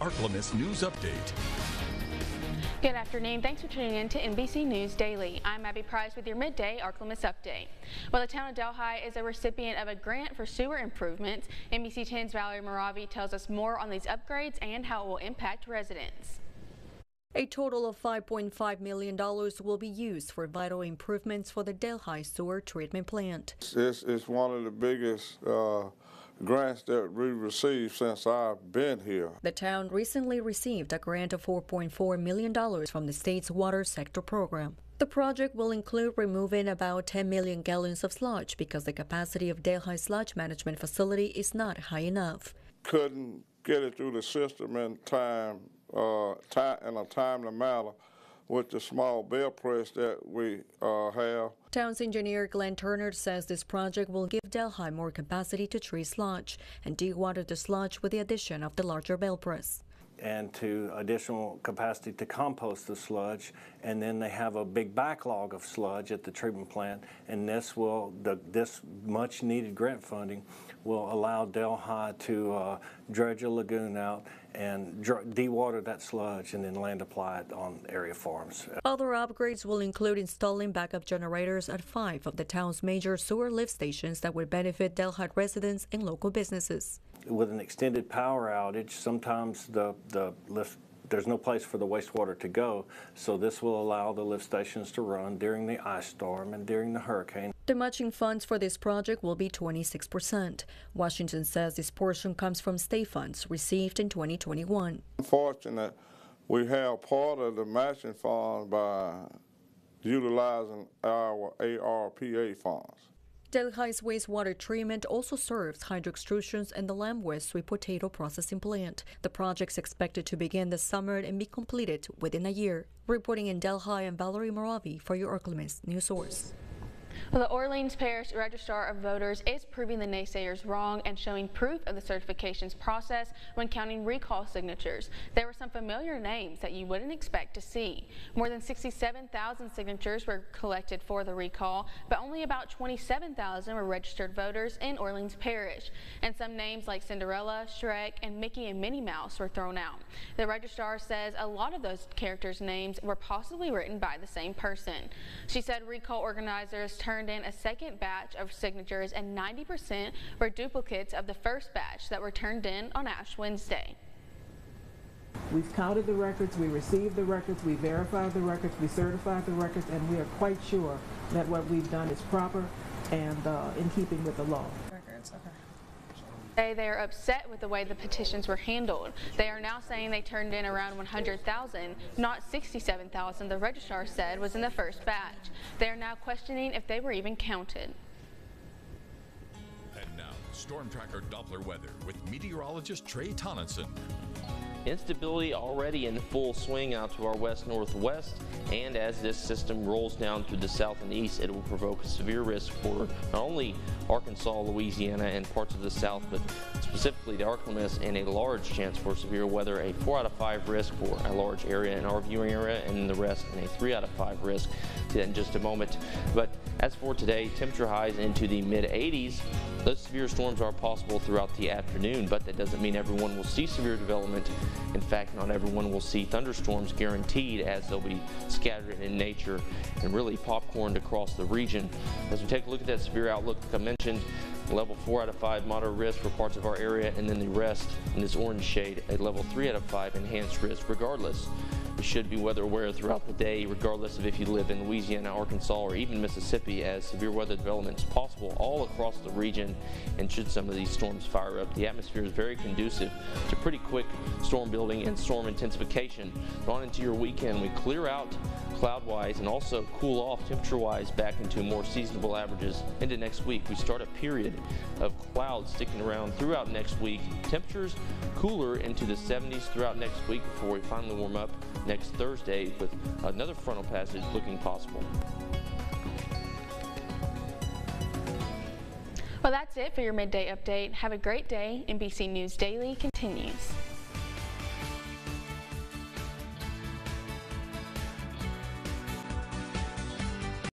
ArkLaMiss News Update. Good afternoon. Thanks for tuning in to NBC News Daily. I'm Abby Price with your midday ArkLaMiss update. Well, the town of Delhi is a recipient of a grant for sewer improvements. NBC 10's Valerie Moravi tells us more on these upgrades and how it will impact residents. A total of $5.5 million will be used for vital improvements for the Delhi sewer treatment plant. It's, it's one of the biggest uh, grants that we received since I've been here. The town recently received a grant of $4.4 million from the state's water sector program. The project will include removing about 10 million gallons of sludge because the capacity of Delhi sludge management facility is not high enough. Couldn't get it through the system in time, uh, time in a timely manner with the small belt press that we uh, have. Town's engineer Glenn Turner says this project will give Delhi more capacity to treat sludge and dewater the sludge with the addition of the larger bell press and to additional capacity to compost the sludge. And then they have a big backlog of sludge at the treatment plant. And this will, the, this much needed grant funding will allow Delhi to uh, dredge a lagoon out and dewater that sludge and then land apply it on area farms. Other upgrades will include installing backup generators at five of the town's major sewer lift stations that would benefit Delhi residents and local businesses. With an extended power outage, sometimes the, the lift there's no place for the wastewater to go, so this will allow the lift stations to run during the ice storm and during the hurricane. The matching funds for this project will be 26%. Washington says this portion comes from state funds received in 2021. Unfortunate, we have part of the matching funds by utilizing our ARPA funds. Delhi's wastewater treatment also serves Hydro Extrusions and the Lamb Weston sweet potato processing plant. The project is expected to begin this summer and be completed within a year. Reporting in Delhi, I'm Valerie Moravi for your ArkLaMiss News Source. Well, the Orleans Parish Registrar of Voters is proving the naysayers wrong and showing proof of the certifications process when counting recall signatures. There were some familiar names that you wouldn't expect to see. More than 67,000 signatures were collected for the recall, but only about 27,000 were registered voters in Orleans Parish. And some names like Cinderella, Shrek, and Mickey and Minnie Mouse were thrown out. The registrar says a lot of those characters' names were possibly written by the same person. She said recall organizers turned turned in a second batch of signatures and 90% were duplicates of the first batch that were turned in on Ash Wednesday. We've counted the records, we received the records, we verified the records, we certified the records, and we are quite sure that what we've done is proper and uh, in keeping with the law. Records, okay say they are upset with the way the petitions were handled. They are now saying they turned in around 100,000, not 67,000 the registrar said was in the first batch. They are now questioning if they were even counted. And now, Storm Tracker Doppler weather with meteorologist Trey Tonneson. Instability already in full swing out to our west-northwest, and as this system rolls down through the south and east, it will provoke severe risk for not only Arkansas, Louisiana, and parts of the south, but specifically the ArkLaMiss, and a large chance for severe weather, a 4 out of 5 risk for a large area in our viewing area, and the rest in a 3 out of 5 risk in just a moment. But as for today, temperature highs into the mid-80s. Those severe storms are possible throughout the afternoon, but that doesn't mean everyone will see severe development. In fact, not everyone will see thunderstorms guaranteed as they'll be scattered in nature and really popcorned across the region. As we take a look at that severe outlook, like I mentioned, level 4 out of 5 moderate risk for parts of our area, and then the rest in this orange shade, a level 3 out of 5 enhanced risk regardless. You should be weather aware throughout the day, regardless of if you live in Louisiana, Arkansas, or even Mississippi, as severe weather development is possible all across the region. And should some of these storms fire up, the atmosphere is very conducive to pretty quick storm building and storm intensification. On into your weekend, we clear out cloud-wise and also cool off temperature-wise back into more seasonable averages into next week. We start a period of clouds sticking around throughout next week. Temperatures cooler into the 70s throughout next week before we finally warm up next Thursday with another frontal passage looking possible. Well, that's it for your midday update. Have a great day. NBC News Daily continues.